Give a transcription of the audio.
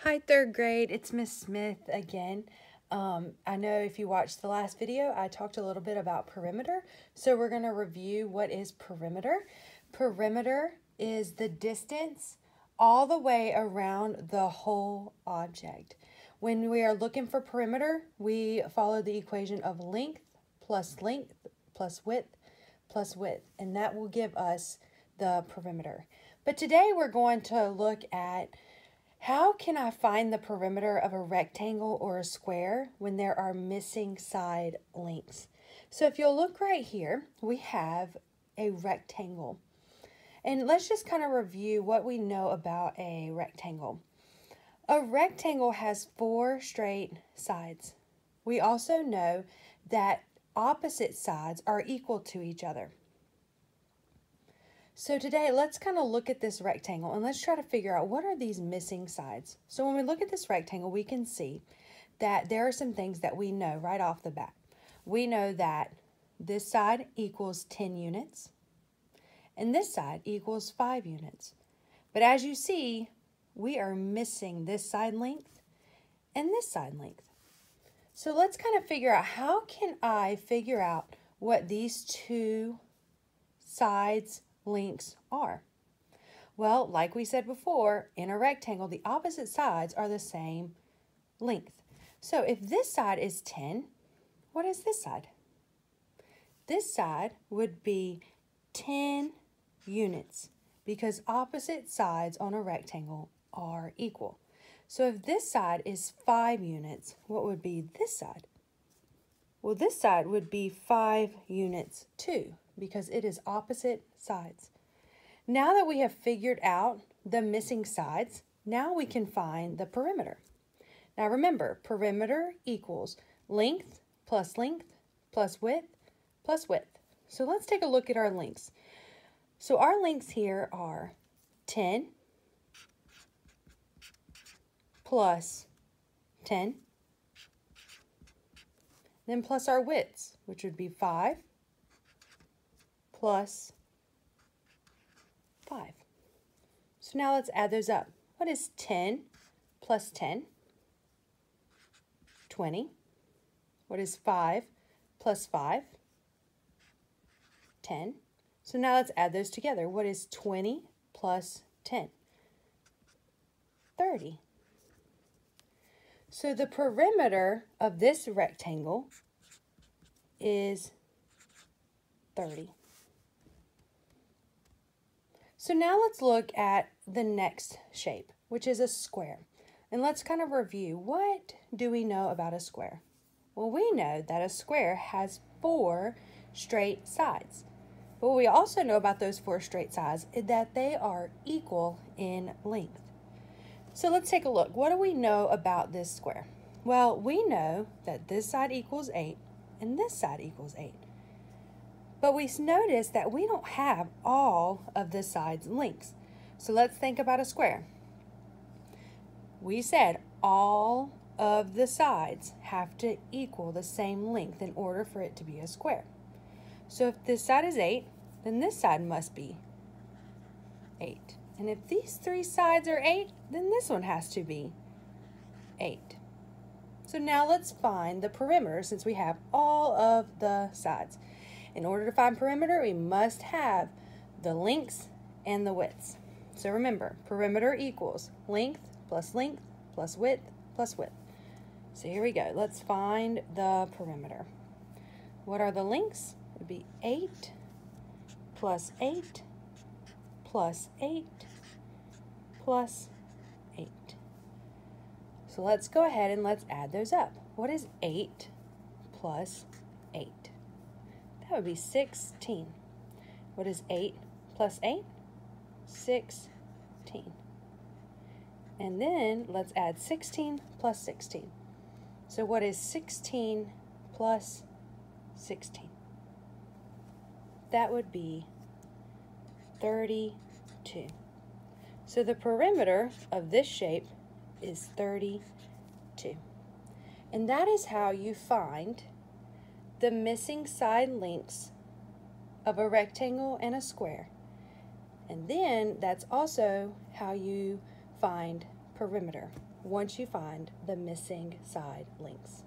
Hi, third grade. It's Miss Smith again. Um, I know if you watched the last video, I talked a little bit about perimeter. So we're going to review what is perimeter. Perimeter is the distance all the way around the whole object. When we are looking for perimeter, we follow the equation of length plus length plus width plus width, and that will give us the perimeter. But today we're going to look at how can I find the perimeter of a rectangle or a square when there are missing side lengths? So if you'll look right here, we have a rectangle. And let's just kind of review what we know about a rectangle. A rectangle has four straight sides. We also know that opposite sides are equal to each other. So today, let's kind of look at this rectangle and let's try to figure out what are these missing sides. So when we look at this rectangle, we can see that there are some things that we know right off the bat. We know that this side equals 10 units and this side equals 5 units. But as you see, we are missing this side length and this side length. So let's kind of figure out how can I figure out what these two sides lengths are? Well, like we said before, in a rectangle, the opposite sides are the same length. So if this side is 10, what is this side? This side would be 10 units because opposite sides on a rectangle are equal. So if this side is 5 units, what would be this side? Well, this side would be 5 units too because it is opposite sides. Now that we have figured out the missing sides, now we can find the perimeter. Now remember, perimeter equals length plus length plus width plus width. So let's take a look at our lengths. So our lengths here are 10 plus 10, then plus our widths, which would be 5 plus 5. So now let's add those up. What is 10 plus 10? 20. What is 5 plus 5? 10. So now let's add those together. What is 20 plus 10? 30. So the perimeter of this rectangle is 30. So now let's look at the next shape, which is a square. And let's kind of review, what do we know about a square? Well, we know that a square has four straight sides. But what we also know about those four straight sides is that they are equal in length. So let's take a look. What do we know about this square? Well, we know that this side equals 8 and this side equals 8. But we notice that we don't have all of the sides lengths. So let's think about a square. We said all of the sides have to equal the same length in order for it to be a square. So if this side is 8, then this side must be 8. And if these three sides are 8, then this one has to be 8. So now let's find the perimeter since we have all of the sides. In order to find perimeter, we must have the lengths and the widths. So remember, perimeter equals length plus length plus width plus width. So here we go. Let's find the perimeter. What are the lengths? It would be 8 plus 8 plus 8 plus 8. So let's go ahead and let's add those up. What is 8 plus 8? That would be 16. What is 8 plus 8? 16. And then let's add 16 plus 16. So what is 16 plus 16? That would be 32. So the perimeter of this shape is 32. And that is how you find the missing side lengths of a rectangle and a square. And then that's also how you find perimeter once you find the missing side links.